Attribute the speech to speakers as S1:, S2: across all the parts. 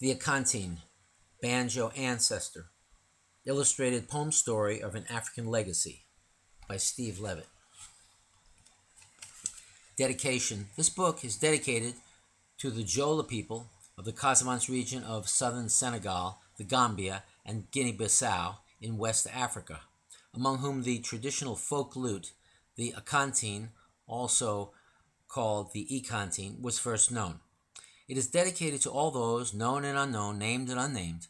S1: The Akonting, Banjo Ancestor. Illustrated Poem Story of an African Legacy by Steve Levitt. Dedication This book is dedicated to the Jola people of the Casamance region of southern Senegal, the Gambia, and Guinea Bissau in West Africa, among whom the traditional folk lute, the Akonting, also called the Ekonting, was first known. It is dedicated to all those, known and unknown, named and unnamed,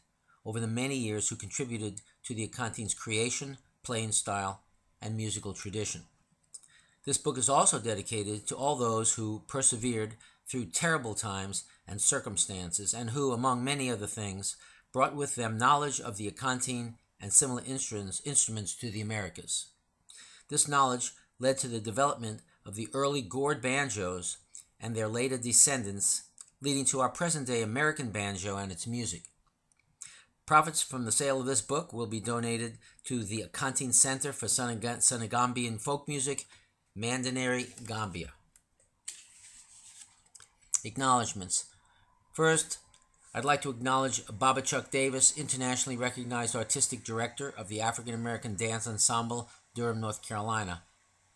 S1: over the many years who contributed to the Akonting's creation, playing style, and musical tradition. This book is also dedicated to all those who persevered through terrible times and circumstances, and who, among many other things, brought with them knowledge of the Akonting and similar instruments, instruments to the Americas. This knowledge led to the development of the early gourd banjos and their later descendants leading to our present day American banjo and its music. Profits from the sale of this book will be donated to the Akonting Center for Senegambian Folk Music, Mandinari, Gambia. Acknowledgements. First, I'd like to acknowledge Baba Chuck Davis, internationally recognized artistic director of the African American Dance Ensemble, Durham, North Carolina.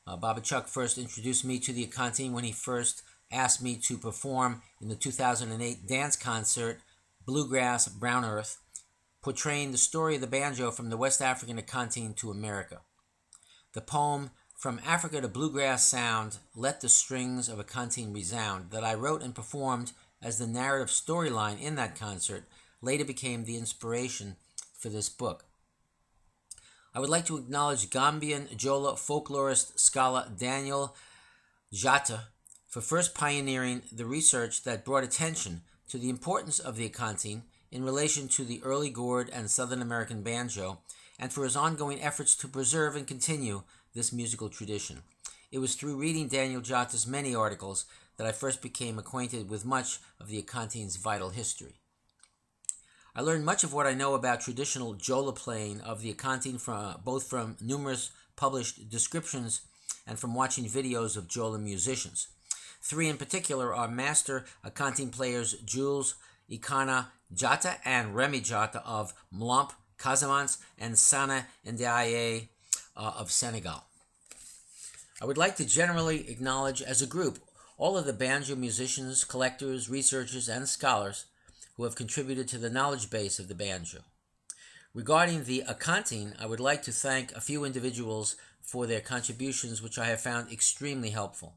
S1: Uh, Baba Chuck first introduced me to the Akonting when he first asked me to perform in the 2008 dance concert Bluegrass Brown Earth, portraying the story of the banjo from the West African Akonting to America. The poem From Africa to Bluegrass Sound, Let the Strings of a Akonting Resound, that I wrote and performed as the narrative storyline in that concert, later became the inspiration for this book. I would like to acknowledge Gambian Jola folklorist scholar Daniel Jatta for first pioneering the research that brought attention to the importance of the Akonting in relation to the early gourd and Southern American banjo, and for his ongoing efforts to preserve and continue this musical tradition. It was through reading Daniel Jatta's many articles that I first became acquainted with much of the Akonting's vital history. I learned much of what I know about traditional Jola playing of the Akonting from, both from numerous published descriptions and from watching videos of Jola musicians. Three in particular are master Akonting players Jules Ikana Jatta and Remy Jatta of Mlomp, Casamance, and Sana Ndiaye uh, of Senegal. I would like to generally acknowledge as a group all of the banjo musicians, collectors, researchers, and scholars who have contributed to the knowledge base of the banjo. Regarding the Akonting, I would like to thank a few individuals for their contributions, which I have found extremely helpful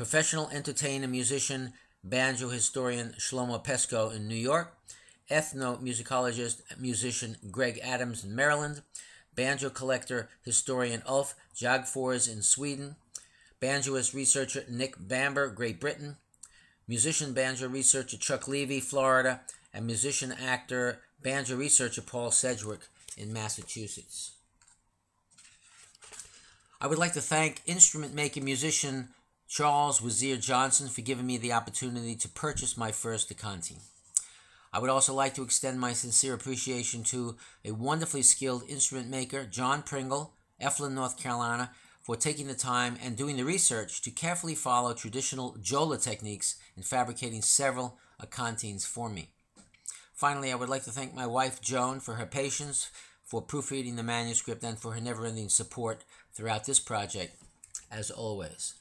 S1: professional entertainer, musician, banjo historian Shlomo Pestcoe in New York, ethnomusicologist, musician Greg Adams in Maryland, banjo collector, historian Ulf Jagfors in Sweden, banjoist researcher Nick Bamber, Great Britain, musician banjo researcher Chuck Levy, Florida, and musician actor banjo researcher Paul Sedgwick in Massachusetts. I would like to thank instrument making musician Charles Wazir Johnson for giving me the opportunity to purchase my first Akonting. I would also like to extend my sincere appreciation to a wonderfully skilled instrument maker, John Pringle, Efland, North Carolina, for taking the time and doing the research to carefully follow traditional Jola techniques in fabricating several Akontings for me. Finally, I would like to thank my wife, Joan, for her patience, for proofreading the manuscript, and for her never ending support throughout this project, as always.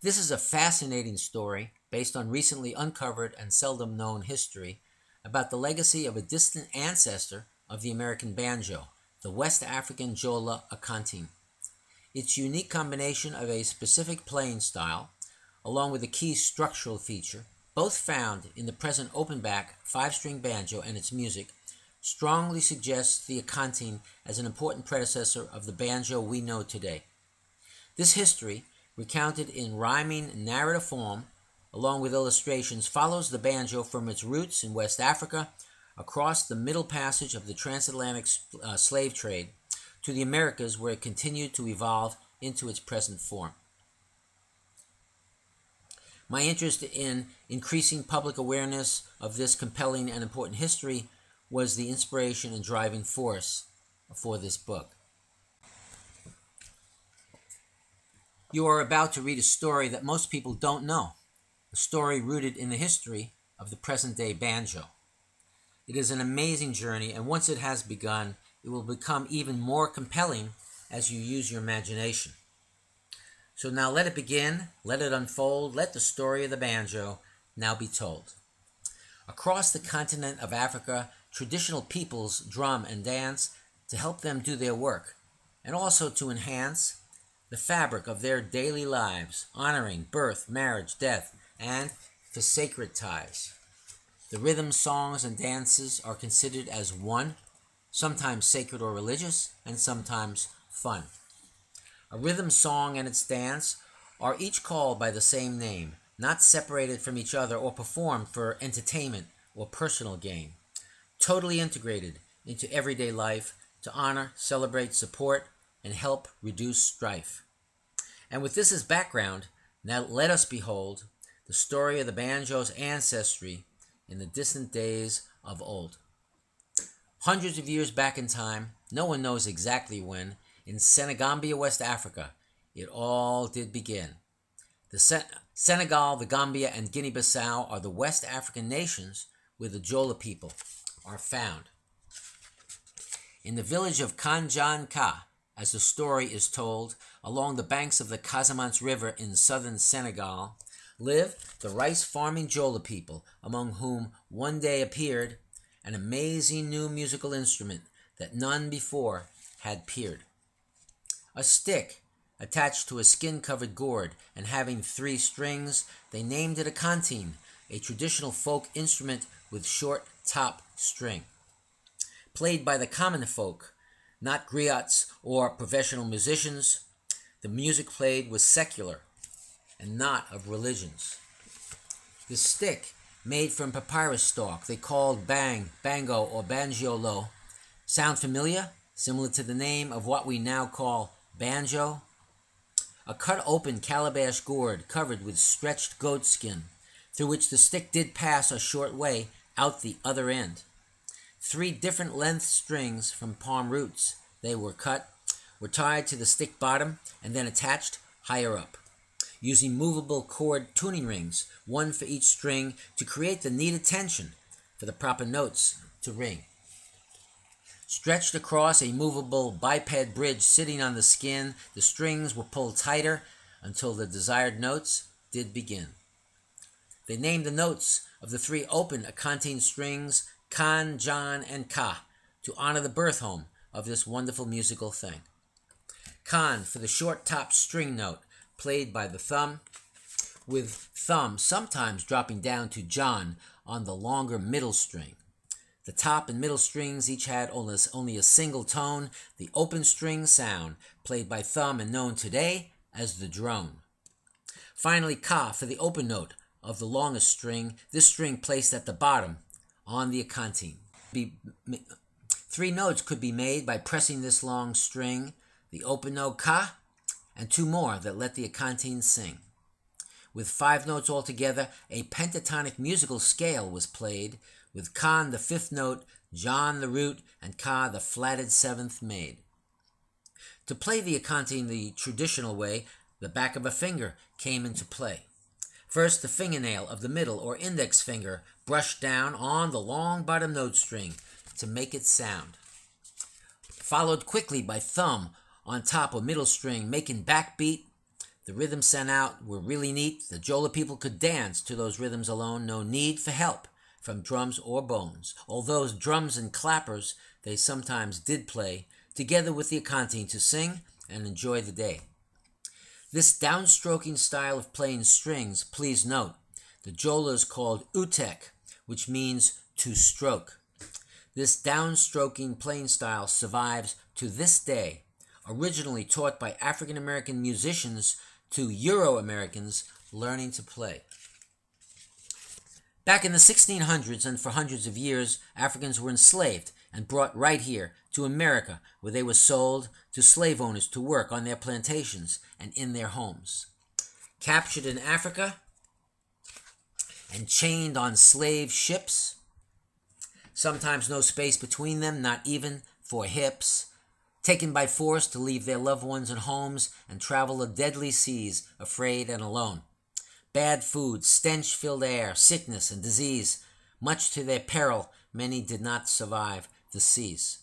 S1: This is a fascinating story based on recently uncovered and seldom known history about the legacy of a distant ancestor of the American banjo, the West African Jola Akonting. Its unique combination of a specific playing style, along with a key structural feature, both found in the present open back five string banjo and its music, strongly suggests the Akonting as an important predecessor of the banjo we know today. This history recounted in rhyming narrative form, along with illustrations, follows the banjo from its roots in West Africa across the middle passage of the transatlantic uh, slave trade to the Americas, where it continued to evolve into its present form. My interest in increasing public awareness of this compelling and important history was the inspiration and driving force for this book. You are about to read a story that most people don't know. a story rooted in the history of the present day banjo. It is an amazing journey, and once it has begun, it will become even more compelling as you use your imagination. So now let it begin, let it unfold, let the story of the banjo now be told. Across the continent of Africa, traditional peoples drum and dance to help them do their work, and also to enhance the fabric of their daily lives, honoring birth, marriage, death, and the sacred ties. The rhythm songs, and dances are considered as one, sometimes sacred or religious, and sometimes fun. A rhythm song and its dance are each called by the same name, not separated from each other or performed for entertainment or personal gain. Totally integrated into everyday life to honor, celebrate, support, and help reduce strife. And with this as background, now let us behold the story of the banjo's ancestry in the distant days of old. Hundreds of years back in time, no one knows exactly when, in Senegambia, West Africa, it all did begin. The Sen- Senegal, the Gambia, and Guinea Bissau are the West African nations where the Jola people are found. In the village of Kanjanka, as the story is told, along the banks of the Casamance River in southern Senegal, live the rice farming Jola people, among whom one day appeared an amazing new musical instrument that none before had peered. A stick attached to a skin covered gourd and having three strings, they named it akonting, a traditional folk instrument with short top string. Played by the common folk, not griots or professional musicians, the music played was secular and not of religions. The stick, made from papyrus stalk, they called bang, bango, or bangiolo, sound familiar? Similar to the name of what we now call banjo? A cut open calabash gourd covered with stretched goat skin, through which the stick did pass a short way out the other end. Three different length strings from palm roots, they were cut, were tied to the stick bottom and then attached higher up, using movable cord tuning rings, one for each string, to create the needed tension for the proper notes to ring. Stretched across a movable biped bridge sitting on the skin, the strings were pulled tighter until the desired notes did begin. They named the notes of the three open Akonting strings Kan, Jan, and Ka to honor the birth home of this wonderful musical thing. Kan for the short top string note played by the thumb, with thumb sometimes dropping down to Jan on the longer middle string. The top and middle strings each had only a single tone, the open string sound, played by thumb and known today as the drone. Finally, Ka for the open note of the longest string, this string placed at the bottom on the akonting. Three notes could be made by pressing this long string the open note ka, and two more that let the akonting sing. With five notes altogether, a pentatonic musical scale was played, with kan the fifth note, jan the root, and ka the flatted seventh made. To play the akonting the traditional way, the back of a finger came into play. First, the fingernail of the middle or index finger brushed down on the long bottom note string to make it sound. Followed quickly by thumb on top of middle string, making backbeat. The rhythms sent out were really neat. The Jola people could dance to those rhythms alone, no need for help from drums or bones. Although drums and clappers they sometimes did play, together with the Akonting to sing and enjoy the day. This downstroking style of playing strings, please note, the Jola is called utek, which means to stroke. This downstroking playing style survives to this day originally taught by African American musicians to Euro Americans learning to play. Back in the 1600s and for hundreds of years, Africans were enslaved and brought right here to America, where they were sold to slave owners to work on their plantations and in their homes. Captured in Africa and chained on slave ships, sometimes no space between them, not even for hips, taken by force to leave their loved ones and homes and travel the deadly seas, afraid and alone. bad food, stench filled air, sickness, and disease. Much to their peril, many did not survive the seas.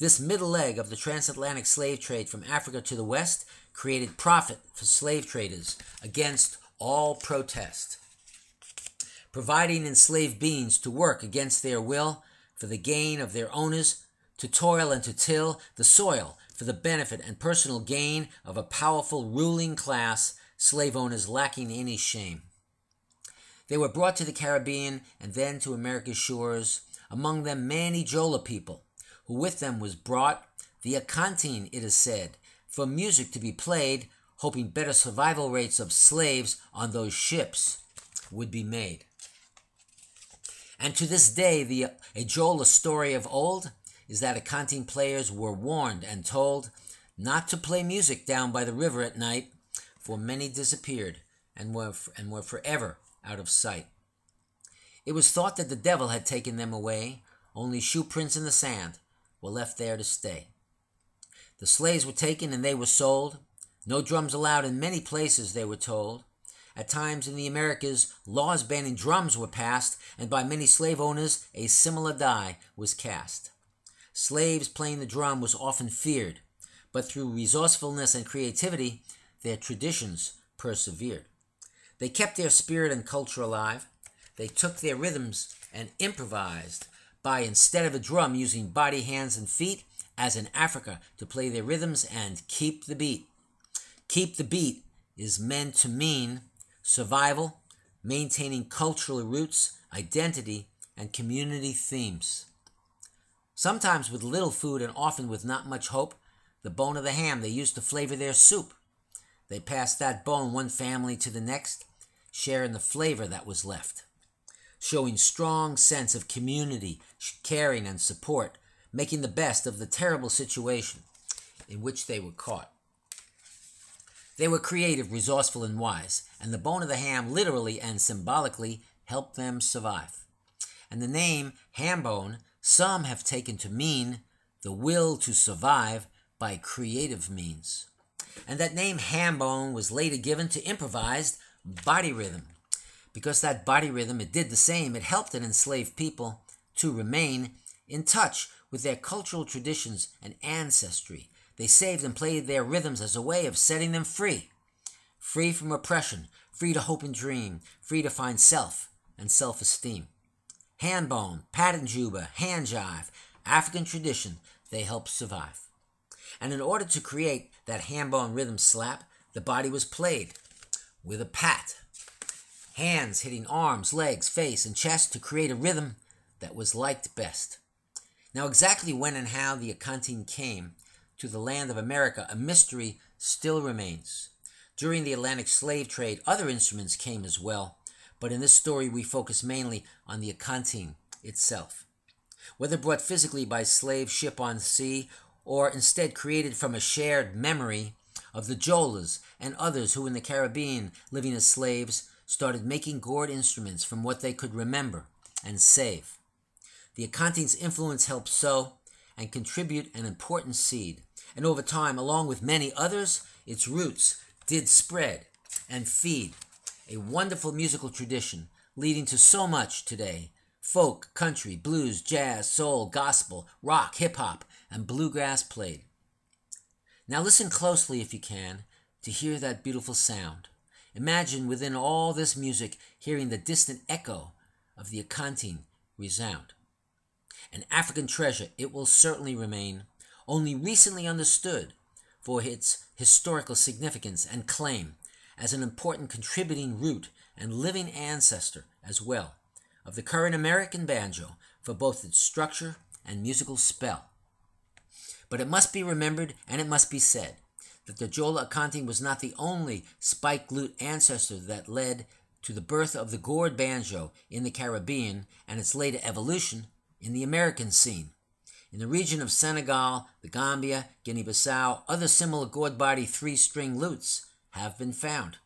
S1: This middle leg of the transatlantic slave trade from Africa to the West created profit for slave traders against all protest. Providing enslaved beings to work against their will for the gain of their owners, to toil and to till the soil for the benefit and personal gain of a powerful ruling class, slave owners lacking any shame. They were brought to the Caribbean and then to America's shores, among them many Jola people, who with them was brought the Akonting, it is said, for music to be played, hoping better survival rates of slaves on those ships would be made. And to this day, the Ajola story of old is that Akonting players were warned and told not to play music down by the river at night, for many disappeared and were, and were forever out of sight. It was thought that the devil had taken them away, only shoe prints in the sand were left there to stay. The slaves were taken and they were sold. No drums allowed in many places, they were told. At times in the Americas, laws banning drums were passed, and by many slave owners a similar die was cast. Slaves playing the drum was often feared, but through resourcefulness and creativity, their traditions persevered. They kept their spirit and culture alive. They took their rhythms and improvised by, instead of a drum, using body, hands, and feet, as in Africa, to play their rhythms and keep the beat. Keep the beat is meant to mean survival, maintaining cultural roots, identity, and community themes. Sometimes with little food and often with not much hope, the bone of the ham they used to flavor their soup. They passed that bone one family to the next, sharing the flavor that was left, showing strong sense of community, caring and support, making the best of the terrible situation in which they were caught. They were creative, resourceful, and wise, and the bone of the ham literally and symbolically helped them survive. And the name hambone, some have taken to mean the will to survive by creative means. And that name hambone was later given to improvised body rhythm. Because that body rhythm, it did the same, it helped an enslaved people to remain in touch with their cultural traditions and ancestry. They saved and played their rhythms as a way of setting them free. Free from oppression, free to hope and dream, free to find self and self esteem hambone, pattern juba, hand jive, African tradition, they helped survive. And in order to create that hambone rhythm slap, the body was played with a pat. Hands hitting arms, legs, face, and chest to create a rhythm that was liked best. Now, exactly when and how the Akonting came to the land of America, a mystery still remains. During the Atlantic slave trade, other instruments came as well, but in this story we focus mainly on the Akonting itself. Whether brought physically by slave ship on sea or instead created from a shared memory of the Jolas and others who in the Caribbean, living as slaves, started making gourd instruments from what they could remember and save. The Akonting's influence helped sow and contribute an important seed, and over time, along with many others, its roots did spread and feed a wonderful musical tradition leading to so much today folk, country, blues, jazz, soul, gospel, rock, hip hop, and bluegrass played. Now listen closely if you can to hear that beautiful sound. Imagine within all this music hearing the distant echo of the Akonting resound. An African treasure it will certainly remain, only recently understood for its historical significance and claim as an important contributing root and living ancestor as well of the current American banjo for both its structure and musical spell. But it must be remembered and it must be said that the Jola Akonting was not the only spike lute ancestor that led to the birth of the gourd banjo in the Caribbean and its later evolution in the American scene. In the region of Senegal, the Gambia, Guinea-Bissau, other similar gourd-body three-string lutes have been found.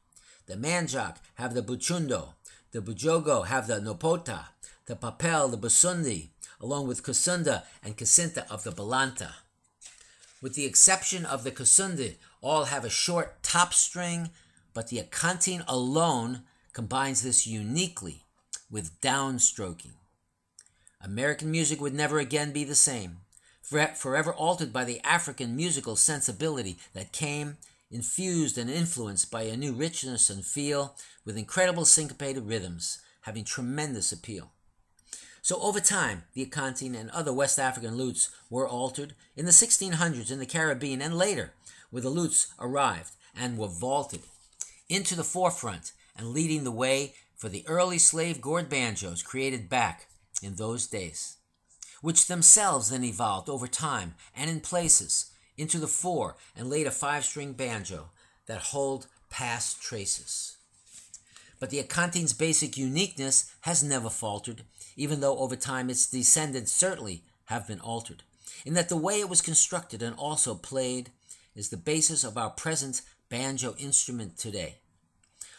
S1: The Manjaak have the Buchundo, the Bujogo have the Nopota, the Papel, the Busundi, along with Kusunda and Kasinta of the Balanta. With the exception of the Kusundi, all have a short top string, but the Akonting alone combines this uniquely with downstroking. American music would never again be the same, forever altered by the African musical sensibility that came infused and influenced by a new richness and feel with incredible syncopated rhythms, having tremendous appeal. So over time, the Akonting and other West African lutes were altered in the 1600s in the Caribbean and later, where the lutes arrived and were vaulted into the forefront and leading the way for the early slave gourd banjos created back in those days, which themselves then evolved over time and in places into the four and later five string banjo that hold past traces. But the Akonting's basic uniqueness has never faltered, even though over time its descendants certainly have been altered, in that the way it was constructed and also played is the basis of our present banjo instrument today.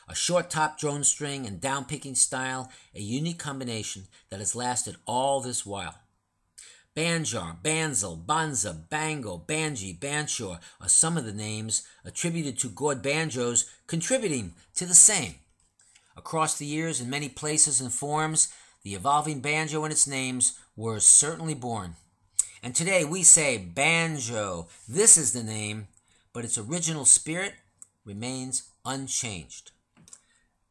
S1: A short top drone string and down picking style, a unique combination that has lasted all this while. Banjar, Banzel, Banza, Bango, Banji, Banshore are some of the names attributed to gourd banjos contributing to the same. Across the years, in many places and forms, the evolving banjo and its names were certainly born. And today we say banjo. This is the name, but its original spirit remains unchanged.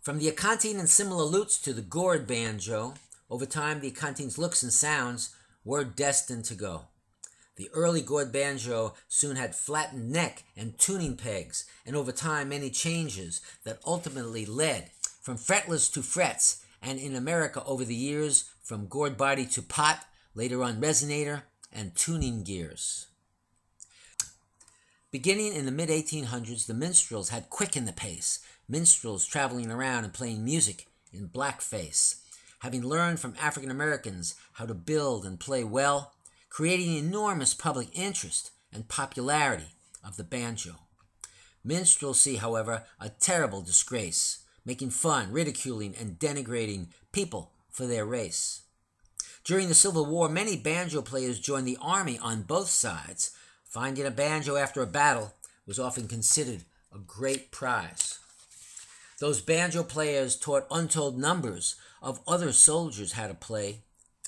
S1: From the Akonting and similar lutes to the gourd banjo, over time the Akonting's looks and sounds were destined to go. The early gourd banjo soon had flattened neck and tuning pegs, and over time many changes that ultimately led from fretless to frets, and in America over the years from gourd body to pot, later on resonator, and tuning gears. Beginning in the mid 1800s, the minstrels had quickened the pace, minstrels traveling around and playing music in blackface having learned from African Americans how to build and play well, creating enormous public interest and popularity of the banjo. Minstrelsy, however, a terrible disgrace, making fun, ridiculing, and denigrating people for their race. During the Civil War, many banjo players joined the army on both sides. Finding a banjo after a battle was often considered a great prize. Those banjo players taught untold numbers of other soldiers how to play.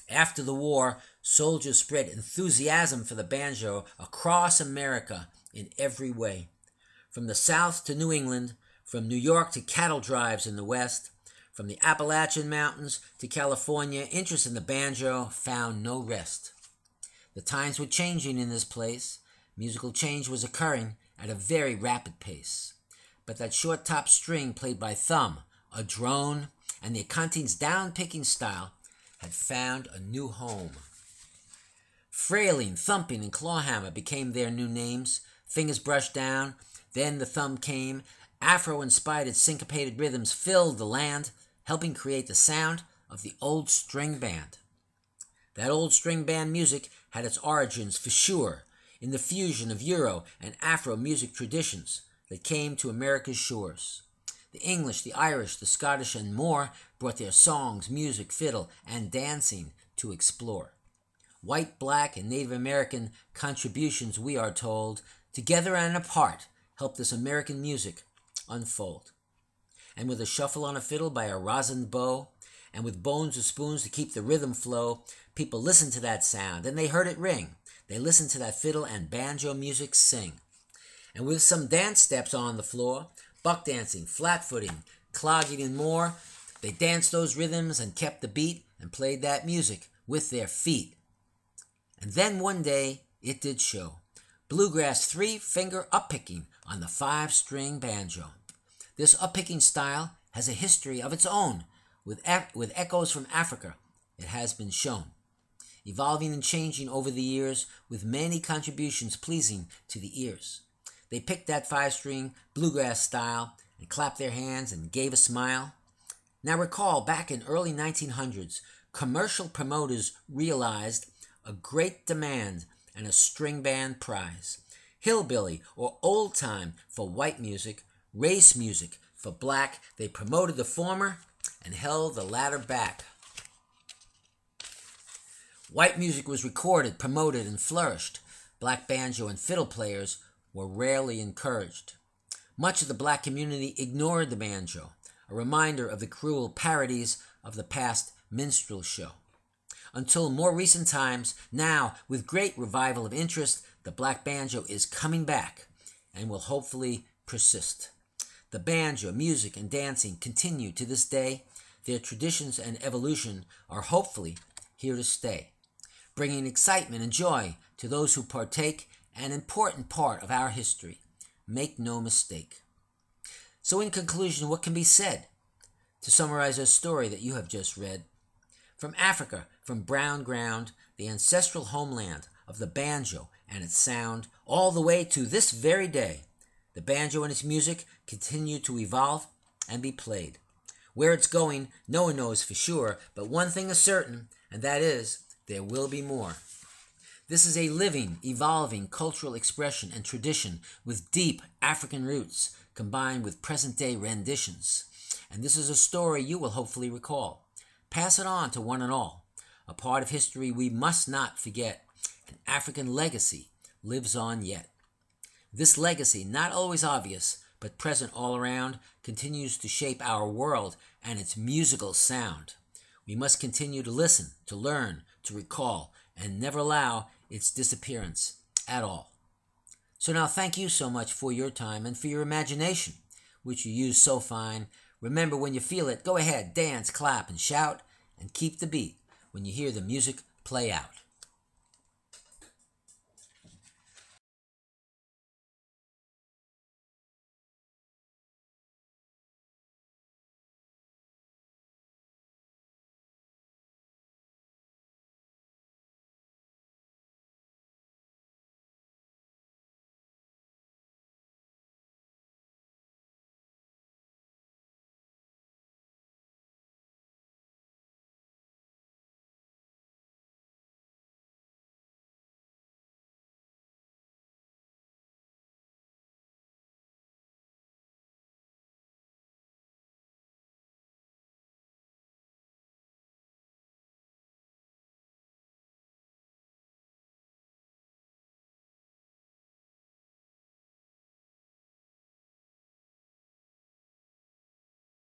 S1: After the war, soldiers spread enthusiasm for the banjo across America in every way. From the South to New England, from New York to cattle drives in the West, from the Appalachian Mountains to California, interest in the banjo found no rest. The times were changing in this place. Musical change was occurring at a very rapid pace. But that short top string played by thumb, a drone, and the Akonting's down picking style had found a new home. Frailing, thumping, and clawhammer became their new names. Fingers brushed down, then the thumb came. Afro inspired syncopated rhythms filled the land, helping create the sound of the old string band. That old string band music had its origins, for sure, in the fusion of Euro and Afro music traditions that came to America's shores. The English, the Irish, the Scottish, and more brought their songs, music, fiddle, and dancing to explore. White, black, and Native American contributions, we are told, together and apart, helped this American music unfold. And with a shuffle on a fiddle by a rosin bow, and with bones or spoons to keep the rhythm flow, people listened to that sound and they heard it ring. They listened to that fiddle and banjo music sing. And with some dance steps on the floor, buck dancing, flat footing, clogging, and more. They danced those rhythms and kept the beat and played that music with their feet. And then one day it did show bluegrass three finger uppicking on the five string banjo. This uppicking style has a history of its own with, with echoes from Africa, it has been shown. Evolving and changing over the years with many contributions pleasing to the ears. They picked that five string bluegrass style and clapped their hands and gave a smile. Now recall, back in early 1900s, commercial promoters realized a great demand and a string band prize. Hillbilly or old time for white music, race music for black, they promoted the former and held the latter back. White music was recorded, promoted, and flourished. Black banjo and fiddle players were rarely encouraged. Much of the black community ignored the banjo. a reminder of the cruel parodies of the past minstrel show. Until more recent times, now, with great revival of interest, the black banjo is coming back and will hopefully persist. The banjo, music, and dancing continue to this day. Their traditions and evolution are hopefully here to stay, bringing excitement and joy to those who partake, an important part of our history. Make no mistake. So, in conclusion, what can be said? To summarize a story that you have just read, from Africa, from brown ground, the ancestral homeland of the banjo and its sound, all the way to this very day, the banjo and its music continue to evolve and be played. Where it's going, no one knows for sure, but one thing is certain, and that is there will be more. This is a living, evolving cultural expression and tradition with deep African roots combined with present day renditions. And this is a story you will hopefully recall. Pass it on to one and all. A part of history we must not forget. An African legacy lives on yet. This legacy, not always obvious, but present all around, continues to shape our world and its musical sound. We must continue to listen, to learn, to recall, and never allow its disappearance at all. So now thank you so much for your time and for your imagination, which you use so fine Remember, when you feel it, go ahead, dance, clap, and shout, and keep the beat when you hear the music play out.